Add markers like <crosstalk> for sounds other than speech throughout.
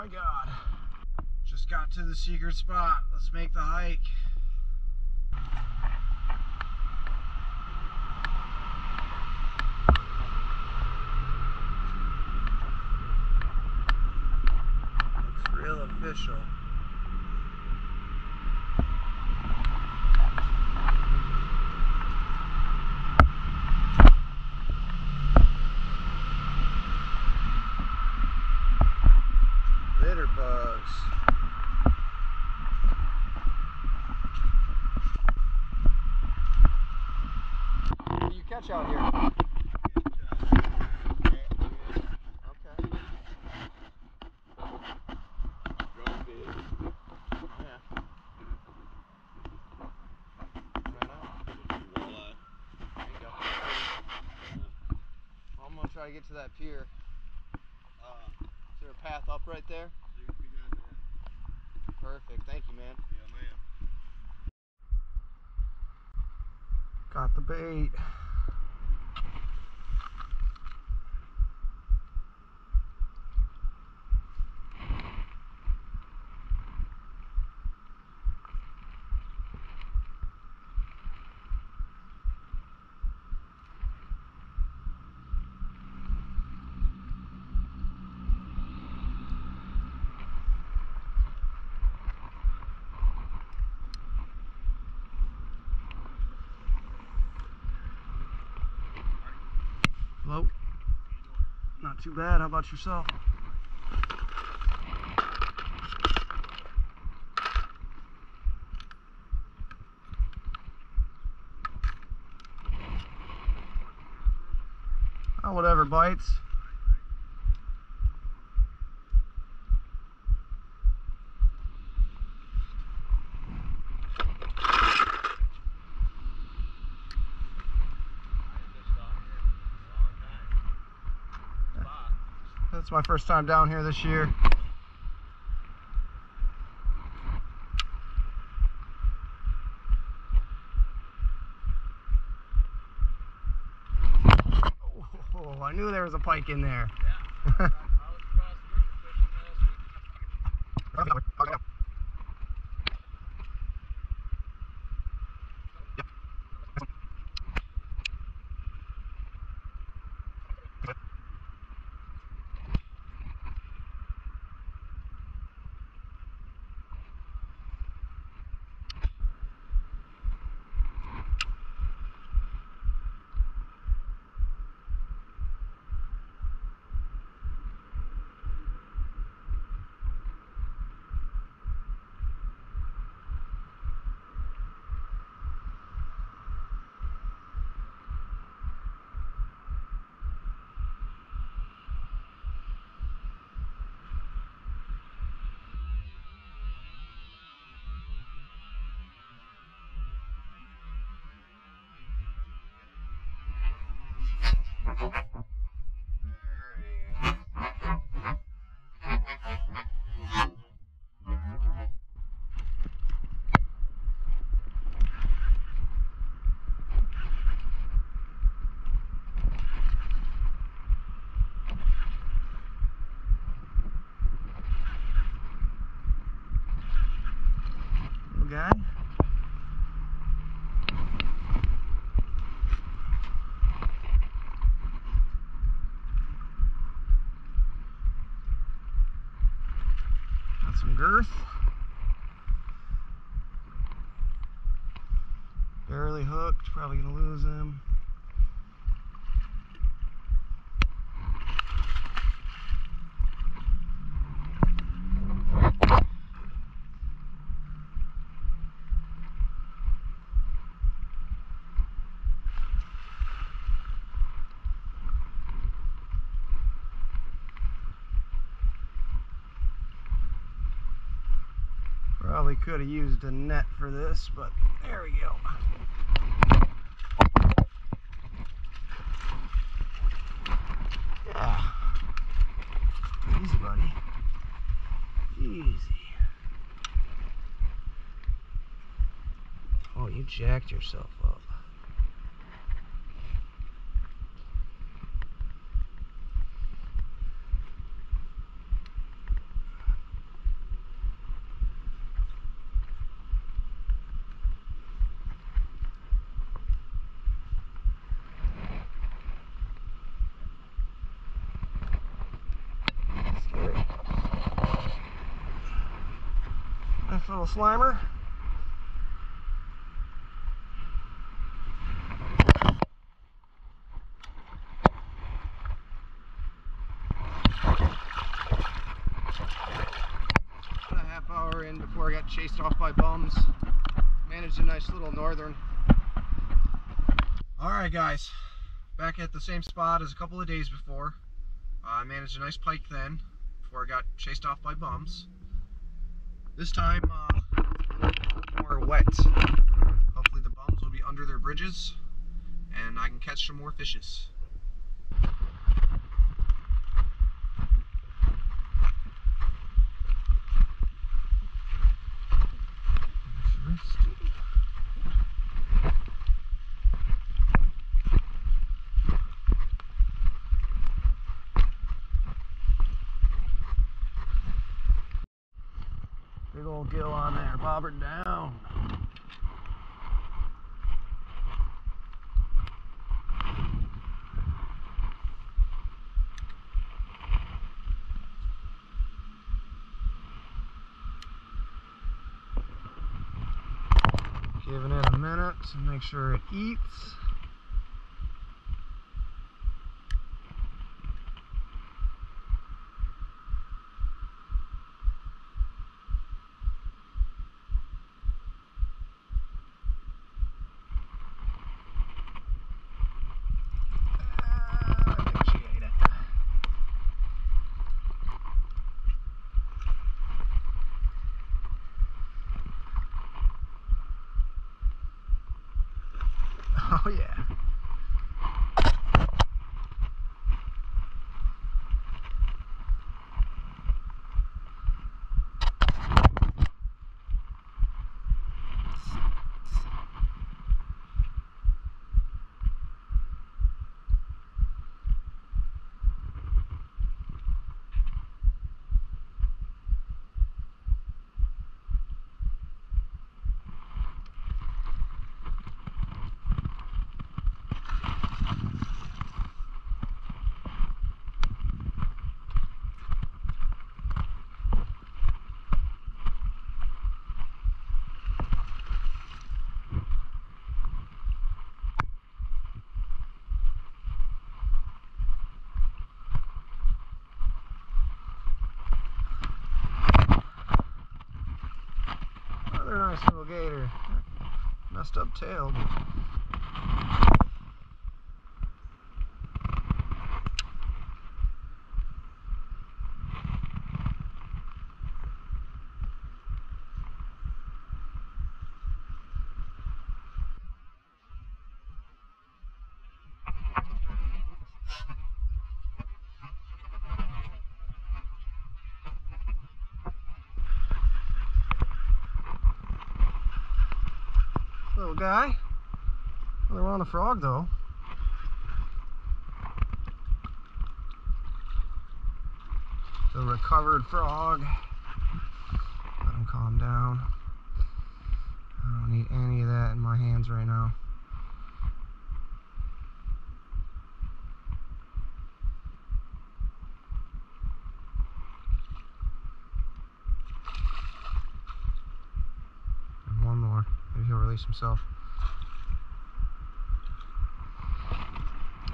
my god. Just got to the secret spot. Let's make the hike. Looks real official. Litter bugs. What do you catch out here? Okay. Yeah. Right on. There you go. I'm gonna try to get to that pier. Uh, is there a path up right there? Perfect. Thank you, man. Got the bait. Hello. Not too bad. How about yourself? That's my first time down here this year. Oh, I knew there was a pike in there. Little <laughs> guy. Got some girth. Could have used a net for this, but there we go. Yeah. Easy, buddy. Easy. Oh, you jacked yourself up. Little slimer. a half hour in before I got chased off by bums. Managed a nice little northern. Alright guys, back at the same spot as a couple of days before. Uh, I managed a nice pike then, before I got chased off by bums. This time, uh, more wet. Hopefully the bums will be under their bridges, and I can catch some more fishes. Big old gill on there, bobber down. Giving it a minute to make sure it eats. Ah, I think she ate it. Oh yeah. Another nice little gator. Messed up tail. but- Guy. Nothing wrong with the frog though. The recovered frog. Let him calm down. I don't need any of that in my hands right now. And one more. Maybe himself.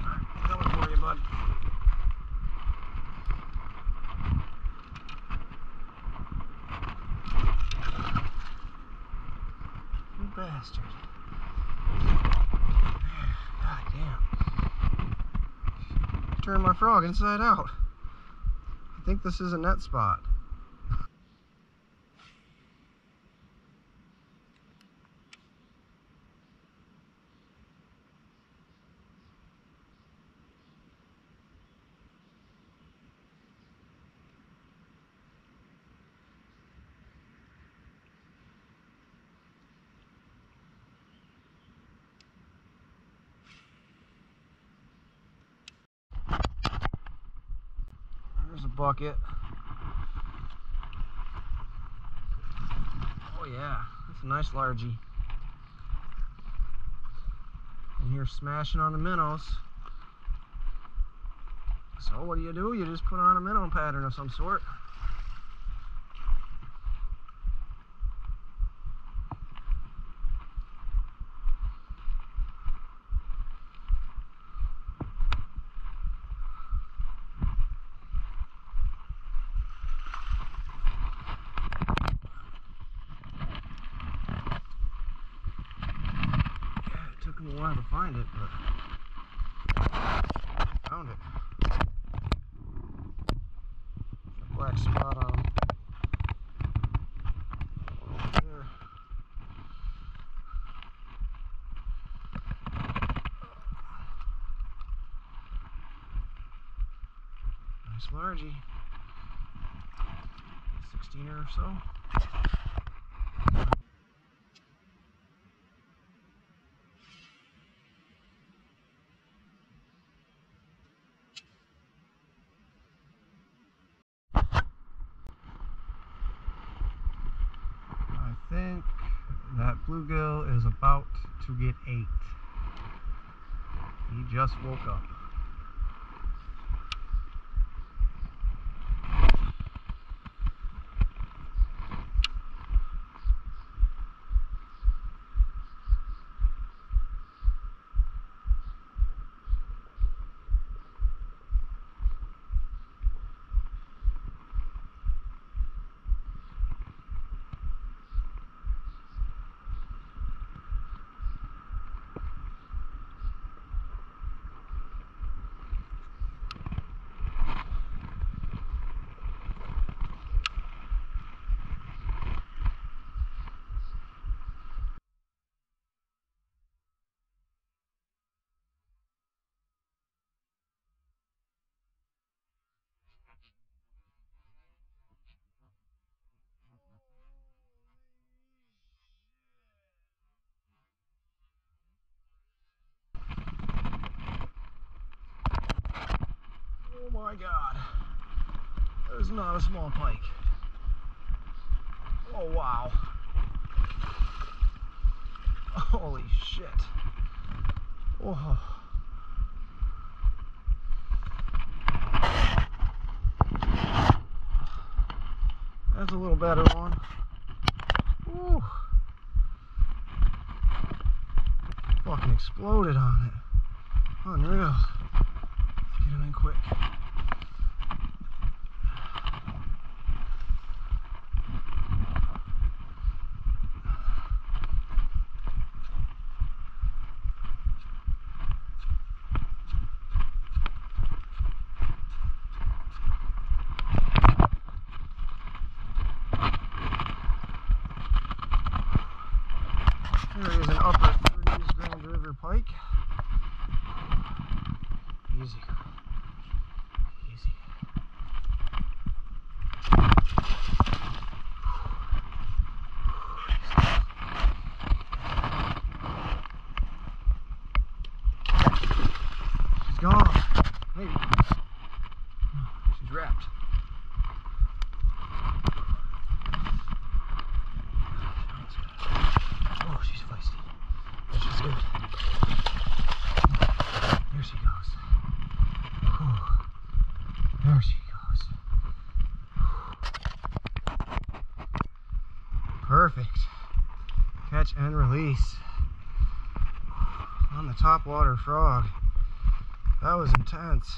Alright, coming for you, bud. You bastard. God damn. Turn my frog inside out. I think this is a net spot. A bucket. Oh yeah, that's a nice largie. And here smashing on the minnows. So what do you do? You just put on a minnow pattern of some sort. Find it, but found it. A black spot on there. Nice largie. 16 or so. I think that bluegill is about to get ate. He just woke up. Oh my god. That is not a small pike. Oh wow. Holy shit. Oh. That's a little better one. Woo. Fucking exploded on it. Unreal. Get him in quick. There is an upper 30s Grand River pike. Easy. Easy. Catch and release. On the top water frog. That was intense.